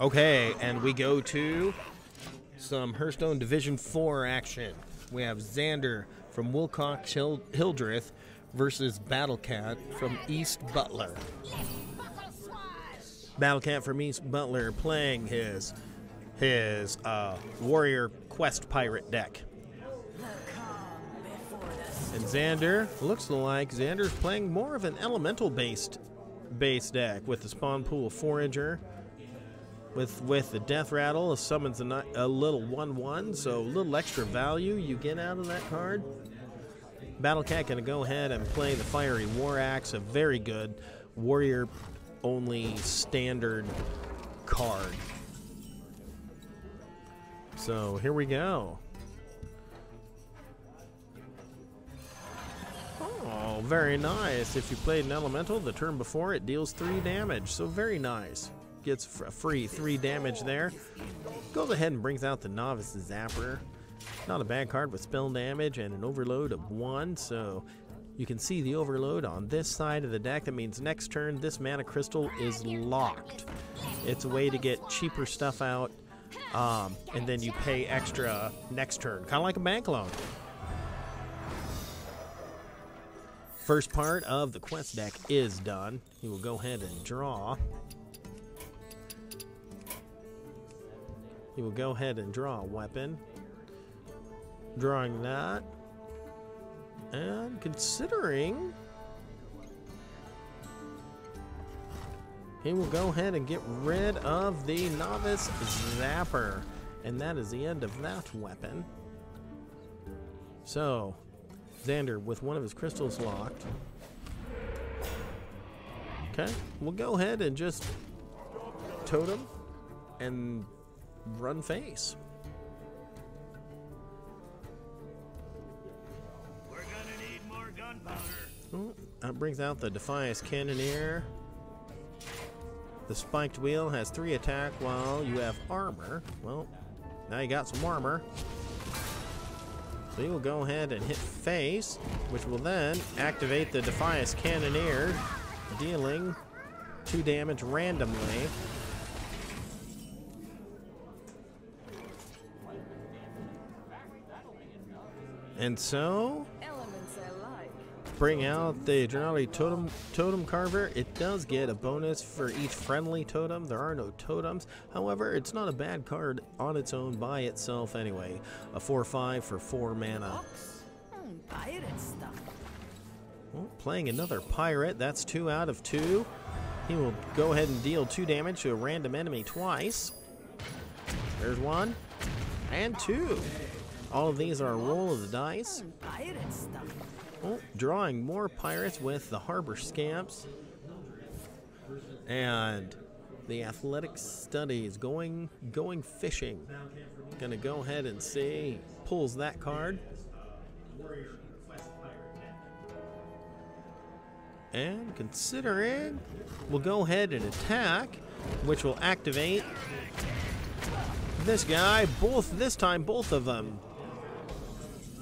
Okay, and we go to some Hearthstone Division 4 action. We have Zander from Wilcox Hill- Hildreth versus Battlecat from East Butler. Battlecat from East Butler playing his his uh, Warrior Quest Pirate deck. And Zander looks like Zander's playing more of an elemental based base deck with the Spawnpool Forager. With with the Deathrattle, it summons a, a little one one, so a little extra value you get out of that card. Battlecat gonna go ahead and play the fiery war axe, a very good warrior only standard card. So here we go. Oh, very nice. If you played an elemental the turn before, it deals three damage. So very nice. Gets free three damage there. Goes ahead and brings out the novice zapper. Not a bad card with spell damage and an overload of one. So you can see the overload on this side of the deck. That means next turn this mana crystal is locked. It's a way to get cheaper stuff out. Um, and then you pay extra next turn, kind of like a bank loan. First part of the quest deck is done. He will go ahead and draw. He will go ahead and draw a weapon. Drawing that. And considering. He will go ahead and get rid of the Novice Zapper. And that is the end of that weapon. So, Zander with one of his crystals locked. Okay, we'll go ahead and just totem and run face. We're gonna need more gunpowder. Oh, that brings out the Defias Cannoneer. The spiked wheel has three attack while you have armor. Well, now you got some armor. So you will go ahead and hit face, which will then activate the Defias Cannoneer, dealing two damage randomly. And so, Elements I like. bring out the Adrenali Totem Totem Carver. It does get a bonus for each friendly totem. There are no totems. However, it's not a bad card on its own by itself anyway. A 4-5 for 4 mana. Hmm. Well, playing another pirate. That's 2 out of 2. He will go ahead and deal 2 damage to a random enemy twice. There's one. And two. All of these are a roll of the dice. Oh, stuff. Oh, drawing more pirates with the harbor scamps. And the athletic studies going going fishing. Gonna go ahead and see. Pulls that card. And considering, we'll go ahead and attack, which will activate this guy. Both this time, both of them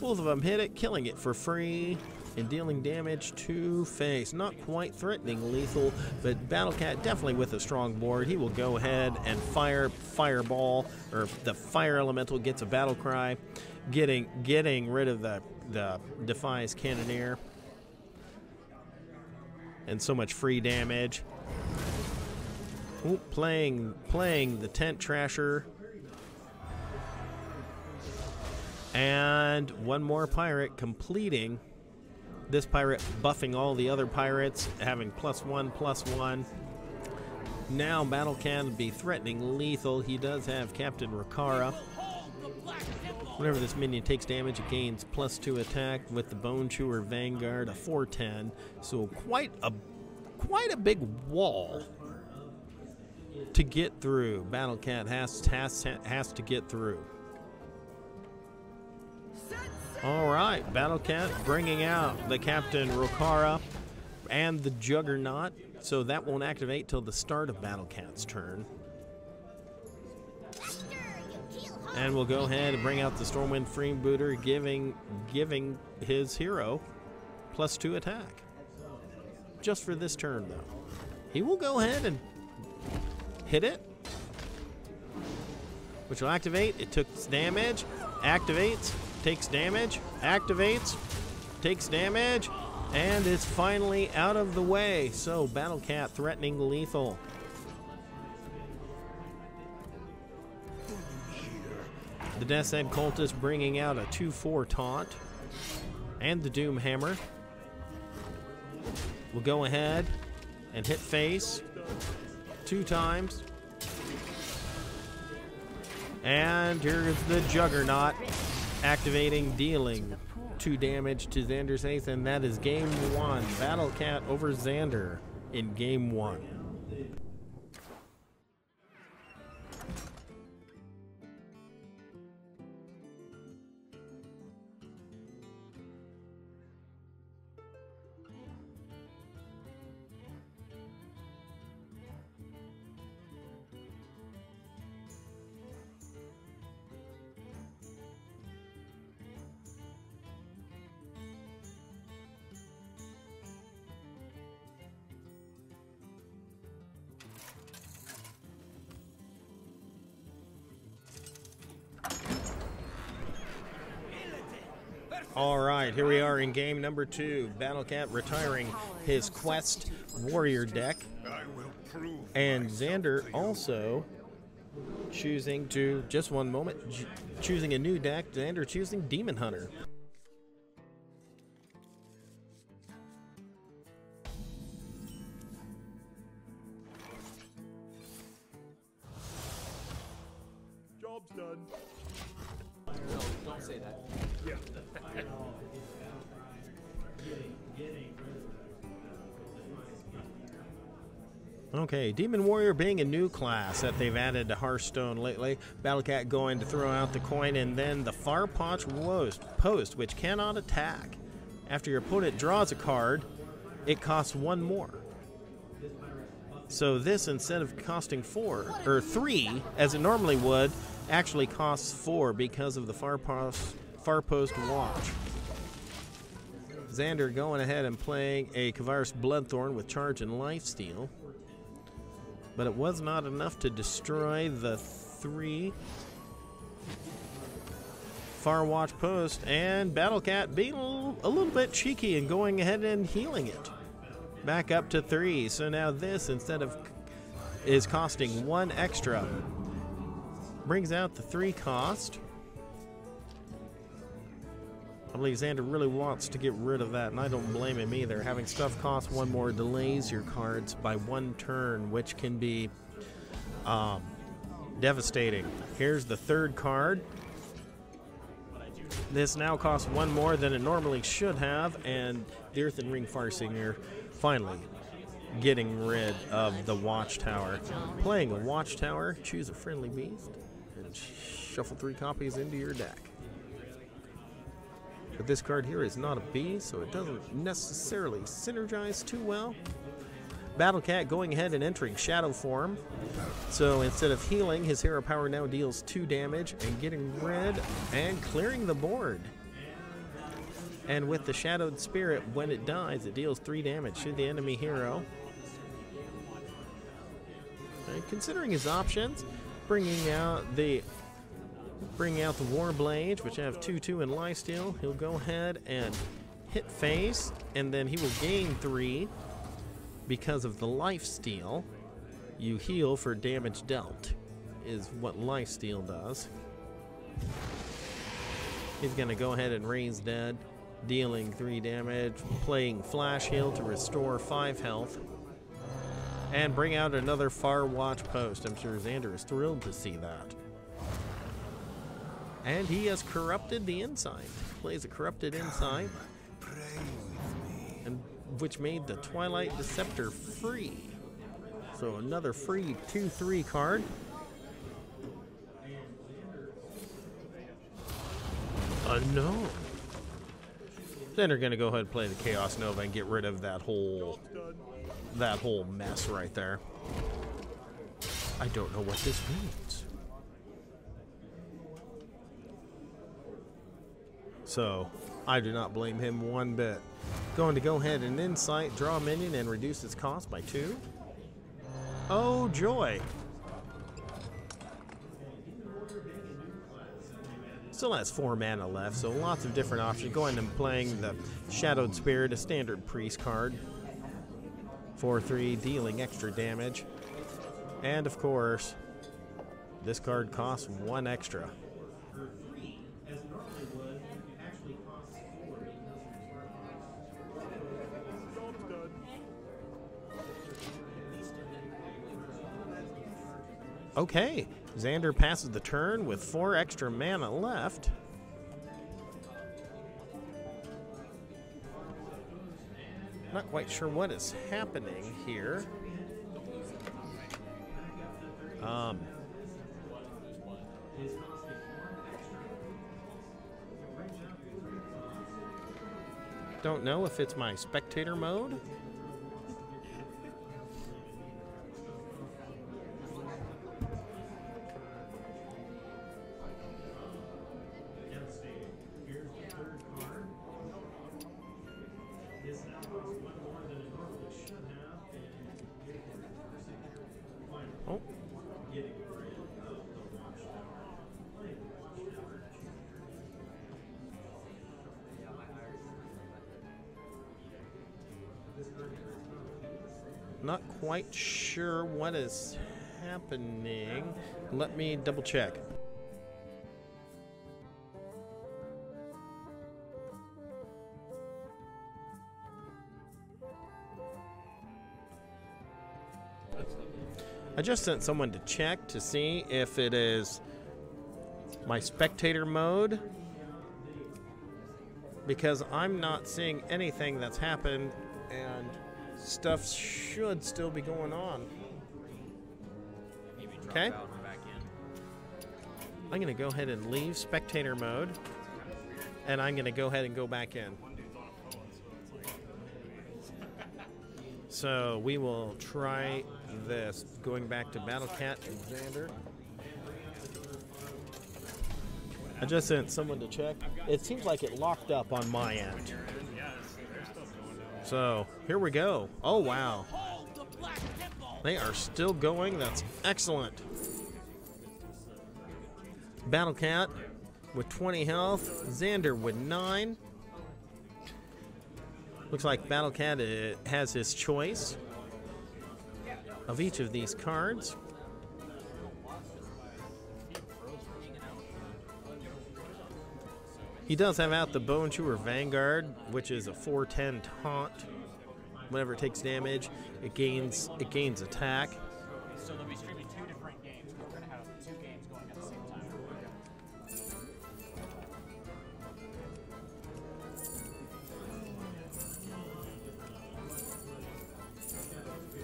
both of them hit it, killing it for free and dealing damage to face. Not quite threatening lethal, but Battlecat definitely with a strong board. He will go ahead and fire Fireball, or the Fire Elemental gets a Battle Cry, getting getting rid of the the Defias Cannoneer. And so much free damage. Ooh, playing playing the Tent Trasher And one more pirate completing. This pirate buffing all the other pirates, having plus one, plus one. Now Battle can be threatening lethal. He does have Captain Rokara. Whenever this minion takes damage, it gains plus two attack with the Bonechewer Vanguard, a 410. So quite a quite a big wall to get through. Battlecat has has has to get through. All right, Battlecat bringing out the Captain Rokara and the Juggernaut, so that won't activate till the start of Battlecat's turn. And we'll go ahead and bring out the Stormwind Freebooter, giving giving his hero plus two attack. Just for this turn, though. He will go ahead and hit it. which will activate. It took damage, activates, takes damage, activates, takes damage, and is finally out of the way. So, Battlecat threatening lethal. The Death's Head Cultist bringing out a 2 4 taunt and the Doomhammer. We'll go ahead and hit face two times. And here's the Juggernaut activating, dealing two damage to Zander's Ace, and that is game one. Battlecat over Zander in game one. All right, here we are in game number two. Battlecat retiring his Quest Warrior deck. And Zander also choosing to, just one moment, choosing a new deck. Zander choosing Demon Hunter. Okay, Demon Warrior being a new class that they've added to Hearthstone lately. Battlecat going to throw out the coin and then the Far Watch Post, which cannot attack. After your opponent draws a card, it costs one more. So this, instead of costing four, or three, as it normally would, actually costs four because of the Farpost, Farpost Watch. Zander going ahead and playing a Kor'vas Bloodthorn with Charge and Lifesteal but it was not enough to destroy the three Far Watch Post, and Battlecat being a little, a little bit cheeky and going ahead and healing it. Back up to three. So now this, instead of is costing one extra, brings out the three cost. I believe Zander really wants to get rid of that, and I don't blame him either. Having stuff cost one more delays your cards by one turn, which can be um, devastating. Here's the third card. This now costs one more than it normally should have, and the Earthen Ring Farseer finally getting rid of the Watchtower. Playing a Watchtower, choose a friendly beast, and shuffle three copies into your deck. But this card here is not a beast, so it doesn't necessarily synergize too well. Battlecat going ahead and entering Shadow form. So instead of healing, his hero power now deals 2 damage and getting rid and clearing the board. And with the Shadowed Spirit, when it dies, it deals 3 damage to the enemy hero. And considering his options, bringing out the bringing out the War Warblade, which have 2-2 and lifesteal, he'll go ahead and hit face, and then he will gain 3 because of the lifesteal. You heal for damage dealt, is what lifesteal does. He's going to go ahead and raise dead, dealing 3 damage, playing Flash Heal to restore 5 health, and bring out another Far Watch post. I'm sure Zander is thrilled to see that. And he has corrupted the Insight. Plays a corrupted Insight. And which made the Twilight Deceptor free. So another free 2-3 card. Unknown. Then they're gonna go ahead and play the Chaos Nova and get rid of that whole that whole mess right there. I don't know what this means. So, I do not blame him one bit. Going to go ahead and insight, draw a minion, and reduce its cost by two. Oh, joy. Still has four mana left, so lots of different options. Going and playing the Shadowed Spirit, a standard priest card. 4 3, dealing extra damage. And of course, this card costs one extra. Okay, Zander passes the turn with four extra mana left. Not quite sure what is happening here. Um, don't know if it's my spectator mode. Not quite sure what is happening. Let me double check. I just sent someone to check to see if it is my spectator mode because I'm not seeing anything that's happened and stuff should still be going on. Okay. I'm going to go ahead and leave spectator mode and I'm going to go ahead and go back in. So we will try this. Going back to Battlecat and Zander. I just sent someone to check. It seems like it locked up on my end. So here we go. Oh wow. They are still going. That's excellent. Battlecat with 20 health. Zander with 9. Looks like Battlecat uh, has his choice of each of these cards. He does have out the Bonechewer Vanguard, which is a 410 taunt. Whenever it takes damage, it gains it gains attack. So they'll be streaming two different games. We're gonna have two games going at the same time.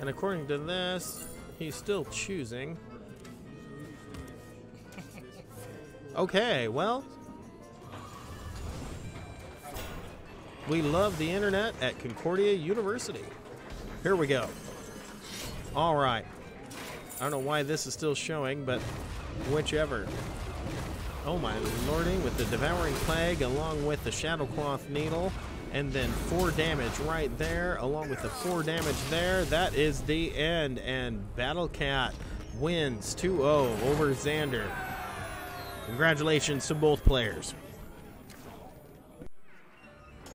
And according to this, he's still choosing. Okay, well. We love the internet at Concordia University. Here we go. All right. I don't know why this is still showing, but whichever. Oh my lordy, with the Devouring Plague along with the Shadowcloth Needle, and then four damage right there, along with the four damage there. That is the end, and Battlecat wins 2 0 over Zander. Congratulations to both players.